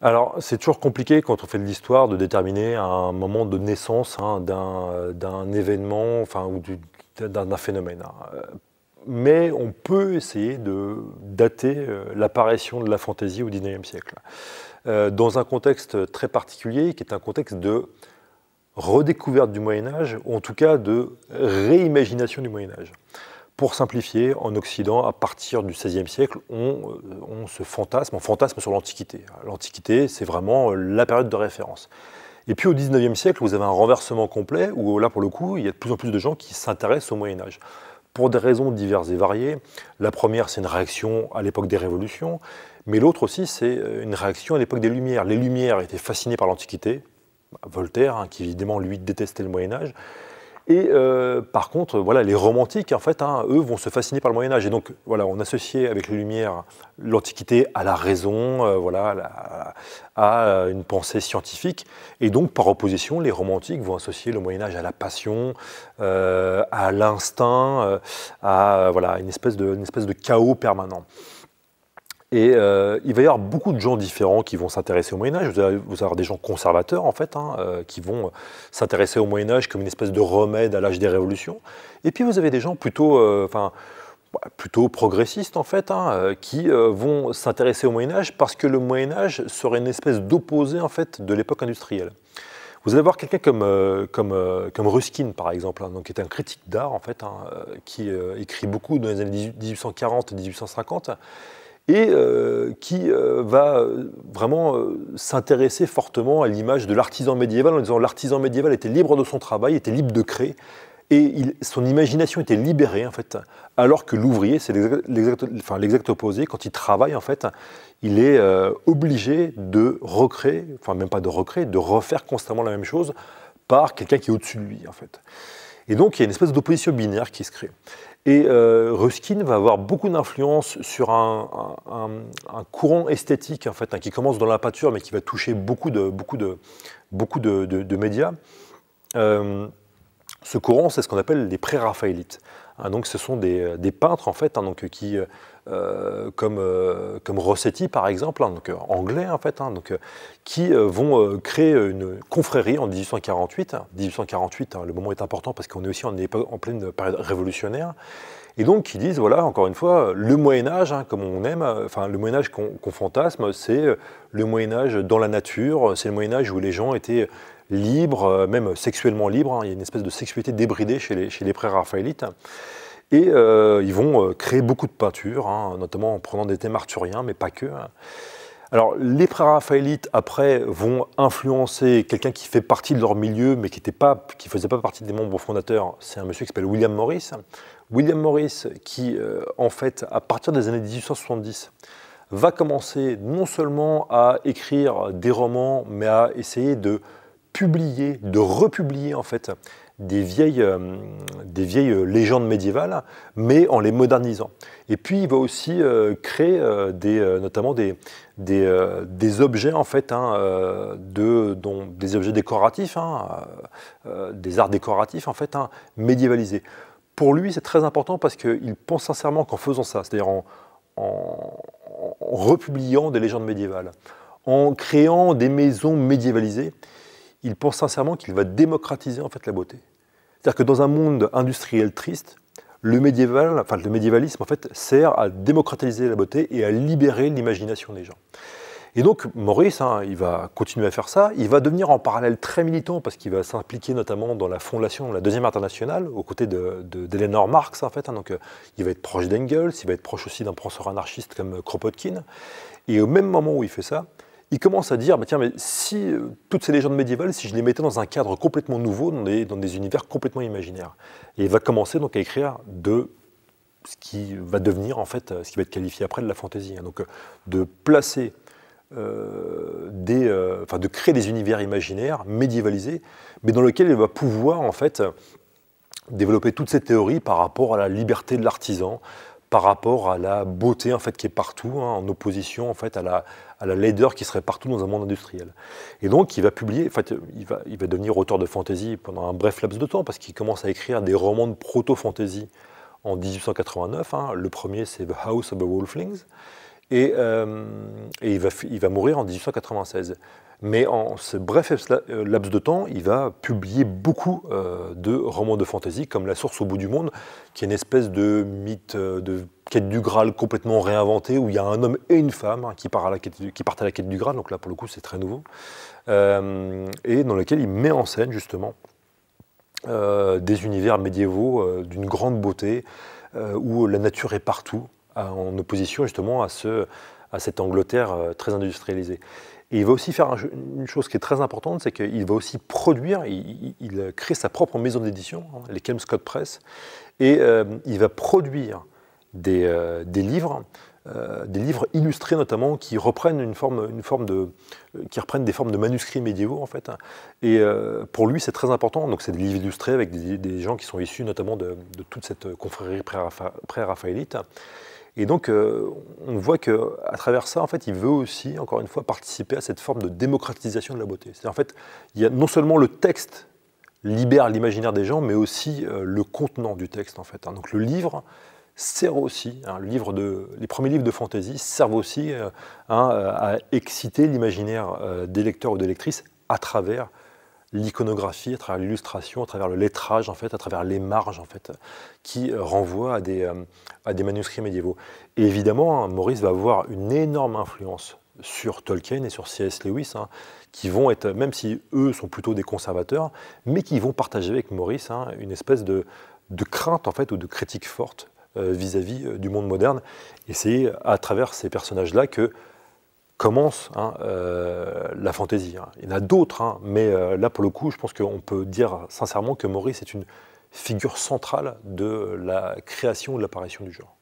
Alors, c'est toujours compliqué quand on fait de l'histoire de déterminer un moment de naissance hein, d'un événement ou d'un phénomène. Hein. Mais on peut essayer de dater euh, l'apparition de la fantaisie au XIXe siècle, euh, dans un contexte très particulier qui est un contexte de redécouverte du Moyen Âge, ou en tout cas de réimagination du Moyen Âge. Pour simplifier, en Occident, à partir du XVIe siècle, on, euh, se fantasme, on fantasme sur l'Antiquité. L'Antiquité, c'est vraiment euh, la période de référence. Et puis au XIXe siècle, vous avez un renversement complet où là, pour le coup, il y a de plus en plus de gens qui s'intéressent au Moyen Âge. Pour des raisons diverses et variées. La première, c'est une réaction à l'époque des révolutions, mais l'autre aussi, c'est euh, une réaction à l'époque des Lumières. Les Lumières étaient fascinés par l'Antiquité, Voltaire, hein, qui évidemment lui détestait le Moyen Âge, et euh, par contre, voilà, les romantiques, en fait, hein, eux, vont se fasciner par le Moyen Âge. Et donc, voilà, on associait avec les Lumières l'Antiquité à la raison, euh, voilà, à, euh, une pensée scientifique. Et donc, par opposition, les romantiques vont associer le Moyen Âge à la passion, à l'instinct, à voilà, une espèce de, une espèce de chaos permanent. Et euh, il va y avoir beaucoup de gens différents qui vont s'intéresser au Moyen Âge. Vous allez, avoir des gens conservateurs, en fait, hein, euh, qui vont s'intéresser au Moyen Âge comme une espèce de remède à l'âge des révolutions. Et puis vous avez des gens plutôt, euh, enfin, plutôt progressistes, en fait, hein, qui vont s'intéresser au Moyen Âge parce que le Moyen Âge serait une espèce d'opposé, en fait, de l'époque industrielle. Vous allez voir quelqu'un comme, comme, comme, Ruskin, par exemple, hein, donc, qui est un critique d'art, en fait, qui écrit beaucoup dans les années 1840 et 1850 et euh, qui euh, va euh, vraiment s'intéresser fortement à l'image de l'artisan médiéval en disant l'artisan médiéval était libre de son travail, était libre de créer, et son imagination était libérée en fait, alors que l'ouvrier, c'est l'exact opposé, quand il travaille en fait, il est obligé de recréer, enfin même pas de recréer, de refaire constamment la même chose par quelqu'un qui est au-dessus de lui en fait. Et donc il y a une espèce d'opposition binaire qui se crée. Et euh, Ruskin va avoir beaucoup d'influence sur un, courant esthétique hein, qui commence dans la peinture mais qui va toucher beaucoup de, médias. Euh, ce courant, c'est ce qu'on appelle les pré-raphaélites. Hein, donc, ce sont des, peintres en fait, hein, donc, qui, euh, comme, comme Rossetti par exemple, donc, anglais en fait, donc, qui vont créer une confrérie en 1848. 1848, le moment est important parce qu'on est aussi en, pleine période révolutionnaire. Et donc qui disent, voilà, encore une fois, le Moyen Âge, hein, comme on aime, enfin le Moyen Âge qu'on fantasme, c'est le Moyen Âge dans la nature, c'est le Moyen Âge où les gens étaient libres, même sexuellement libres, hein. il y a une espèce de sexualité débridée chez les, chez les pré-raphaélites. Et euh, ils vont euh, créer beaucoup de peintures, hein, notamment en prenant des thèmes arthuriens, mais pas que. Alors, les pré-raphaélites, après, vont influencer quelqu'un qui fait partie de leur milieu, mais qui ne faisait pas partie des membres fondateurs. C'est un monsieur qui s'appelle William Morris. William Morris, qui, euh, en fait, à partir des années 1870, va commencer non seulement à écrire des romans, mais à essayer de publier, de republier, en fait, des vieilles, euh, des vieilles légendes médiévales, mais en les modernisant. Et puis il va aussi euh, créer des, notamment des, des, objets en fait, hein, de, dont, des objets décoratifs, hein, des arts décoratifs en fait, hein, médiévalisés pour lui, c'est très important parce qu'il pense sincèrement qu'en faisant ça, c'est-à-dire en, republiant des légendes médiévales, en créant des maisons médiévalisées, il pense sincèrement qu'il va démocratiser en fait la beauté. C'est-à-dire que dans un monde industriel triste, le médiéval, enfin le médiévalisme en fait sert à démocratiser la beauté et à libérer l'imagination des gens. Et donc Maurice, hein, il va continuer à faire ça. Il va devenir en parallèle très militant parce qu'il va s'impliquer notamment dans la fondation de la Deuxième Internationale aux côtés d'Eleanor de, Marx en fait. Hein. donc euh, il va être proche d'Engels, il va être proche aussi d'un professeur anarchiste comme Kropotkin. Et au même moment où il fait ça, il commence à dire, bah tiens, mais si euh, toutes ces légendes médiévales, si je les mettais dans un cadre complètement nouveau, dans des, des univers complètement imaginaires. Et il va commencer donc à écrire de ce qui va devenir en fait, ce qui va être qualifié après de la fantaisie. Hein. donc de placer euh, euh, de créer des univers imaginaires médiévalisés, mais dans lesquels il va pouvoir en fait développer toutes ces théories par rapport à la liberté de l'artisan, par rapport à la beauté en fait qui est partout, hein, en opposition en fait à la, à la laideur qui serait partout dans un monde industriel. Et donc il va publier, en fait, il va, il va devenir auteur de fantasy pendant un bref laps de temps parce qu'il commence à écrire des romans de proto-fantasy en 1889. Hein. Le premier c'est The House of the Wolflings. Et, et il, va, il va mourir en 1896. Mais en ce bref euh, laps de temps, il va publier beaucoup euh, de romans de fantasy, comme La source au bout du monde, qui est une espèce de mythe euh, de quête du Graal complètement réinventé, où il y a un homme et une femme hein, qui, partent à la quête du Graal, donc là pour le coup c'est très nouveau, et dans lequel il met en scène justement des univers médiévaux d'une grande beauté, où la nature est partout, en opposition justement à, ce, à cette Angleterre très industrialisée. Et il va aussi faire une chose qui est très importante, c'est qu'il va aussi produire, il, crée sa propre maison d'édition, hein, les Kelm Scott Press, et euh, il va produire des, euh, livres, euh, des livres illustrés notamment, qui reprennent une forme, une forme de, qui reprennent des formes de manuscrits médiévaux en fait. Et pour lui, c'est très important. Donc, c'est des livres illustrés avec des, gens qui sont issus notamment de, de toute cette confrérie pré-raphaélite. Et donc, euh, on voit qu'à travers ça, en fait, il veut aussi, encore une fois, participer à cette forme de démocratisation de la beauté. C'est en fait, il y a non seulement le texte libère l'imaginaire des gens, mais aussi euh, le contenant du texte, en fait. Hein. Donc, le livre sert aussi, hein, livre de, les premiers livres de fantasy servent aussi euh, hein, à exciter l'imaginaire des lecteurs ou des lectrices à travers l'iconographie, à travers l'illustration, à travers le lettrage, en fait, à travers les marges, en fait, qui renvoient à des, à des manuscrits médiévaux. Et évidemment, hein, Maurice va avoir une énorme influence sur Tolkien et sur C.S. Lewis, hein, qui vont être, même si eux sont plutôt des conservateurs, mais qui vont partager avec Maurice hein, une espèce de, crainte, en fait, ou de critique forte euh, vis-à-vis du monde moderne. Et c'est à travers ces personnages-là que commence euh, la fantaisie. Il y en a d'autres, mais euh, là, pour le coup, je pense qu'on peut dire sincèrement que Maurice est une figure centrale de la création ou de l'apparition du genre.